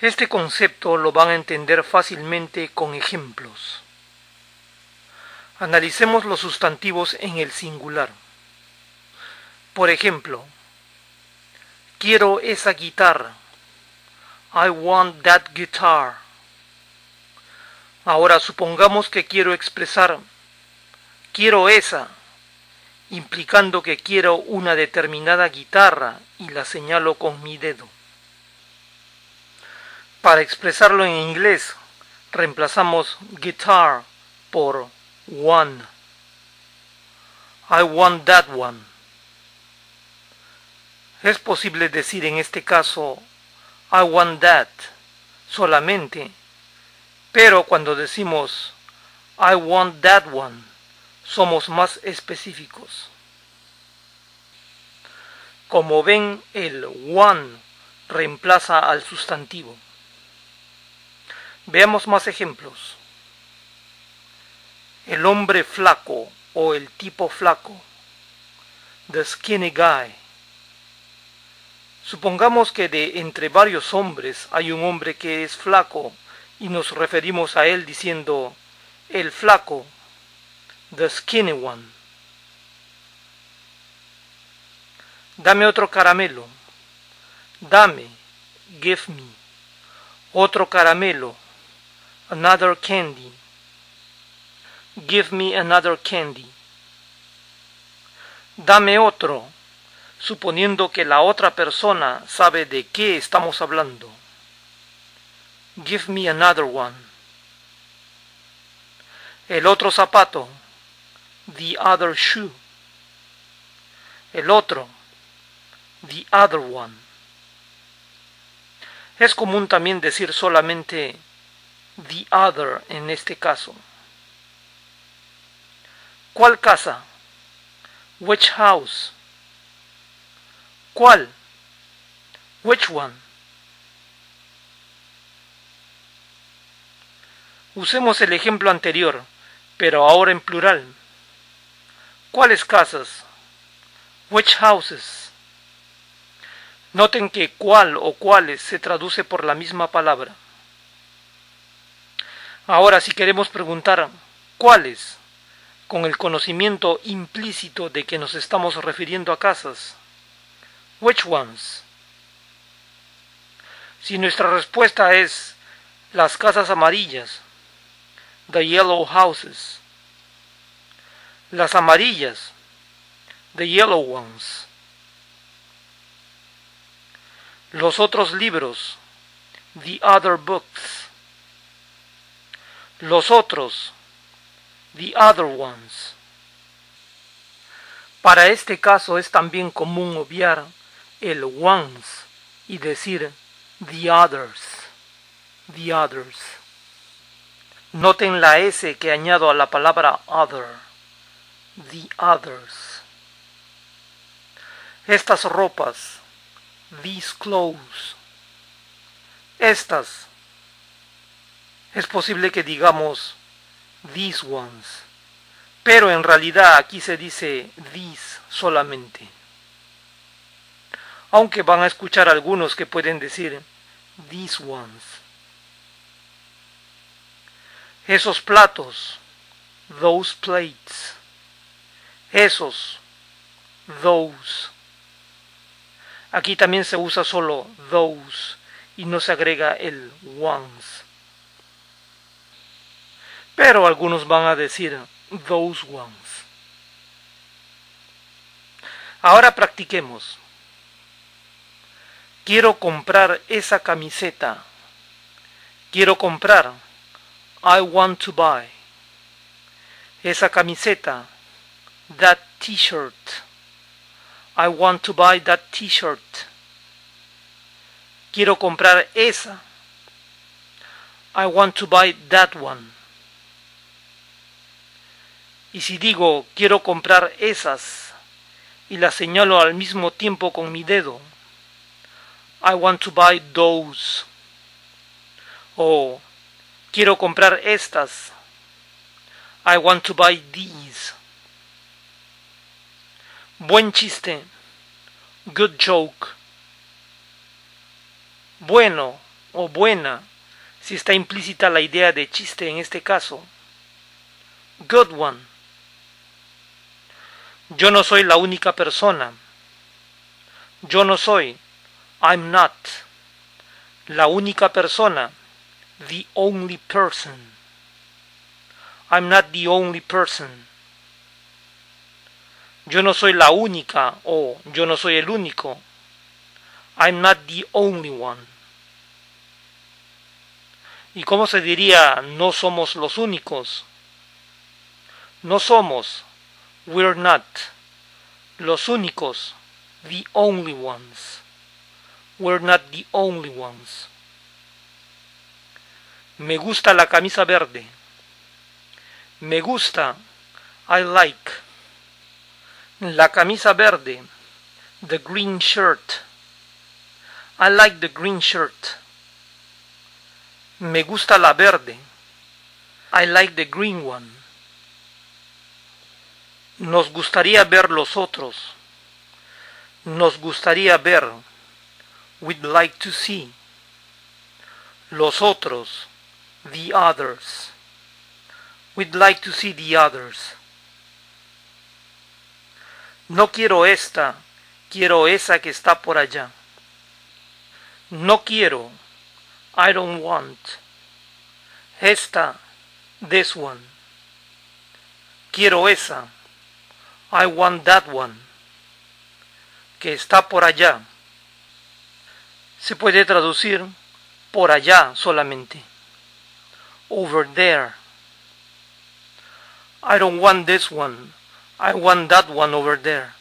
Este concepto lo van a entender fácilmente con ejemplos. Analicemos los sustantivos en el singular. Por ejemplo, quiero esa guitarra. I want that guitar. Ahora supongamos que quiero expresar quiero esa, implicando que quiero una determinada guitarra y la señalo con mi dedo. Para expresarlo en inglés, reemplazamos guitar por one. I want that one. Es posible decir en este caso I want that solamente, pero cuando decimos I want that one, somos más específicos. Como ven, el one reemplaza al sustantivo. Veamos más ejemplos. El hombre flaco o el tipo flaco. The skinny guy. Supongamos que de entre varios hombres hay un hombre que es flaco y nos referimos a él diciendo el flaco, the skinny one. Dame otro caramelo. Dame, give me. Otro caramelo, another candy. Give me another candy. Dame otro, suponiendo que la otra persona sabe de qué estamos hablando. Give me another one. El otro zapato, the other shoe. El otro, the other one. Es común también decir solamente the other en este caso. ¿Cuál casa? Which house? ¿Cuál? Which one? Usemos el ejemplo anterior, pero ahora en plural. ¿Cuáles casas? Which houses? Noten que cuál o cuáles se traduce por la misma palabra. Ahora si queremos preguntar ¿cuáles? con el conocimiento implícito de que nos estamos refiriendo a casas. Which ones? Si nuestra respuesta es las casas amarillas, the yellow houses, las amarillas, the yellow ones, los otros libros, the other books, los otros, the other ones. Para este caso es también común obviar el ones y decir the others, the others. Noten la S que añado a la palabra other, the others. Estas ropas, these clothes. Estas. Es posible que digamos these ones. Pero en realidad aquí se dice these solamente. Aunque van a escuchar algunos que pueden decir these ones. Esos platos, those plates. Esos, those. Aquí también se usa solo those y no se agrega el ones. Pero algunos van a decir those ones. Ahora practiquemos. Quiero comprar esa camiseta. Quiero comprar. I want to buy. Esa camiseta. That t-shirt. I want to buy that t-shirt. Quiero comprar esa. I want to buy that one. Y si digo quiero comprar esas y las señalo al mismo tiempo con mi dedo, I want to buy those. O quiero comprar estas. I want to buy these. Buen chiste. Good joke. Bueno, o buena si está implícita la idea de chiste en este caso. Good one. Yo no soy la única persona. Yo no soy. I'm not. La única persona. The only person. I'm not the only person. Yo no soy la única o yo no soy el único. I'm not the only one. ¿Y cómo se diría no somos los únicos? No somos, we're not, los únicos, the only ones. We're not the only ones. Me gusta la camisa verde. Me gusta, I like. La camisa verde, the green shirt. I like the green shirt. Me gusta la verde. I like the green one. Nos gustaría ver los otros. Nos gustaría ver. We'd like to see. Los otros. The others. We'd like to see the others. No quiero esta, quiero esa que está por allá. No quiero, I don't want. Esta, this one. Quiero esa, I want that one. Que está por allá. Se puede traducir por allá solamente. Over there. I don't want this one. I want that one over there.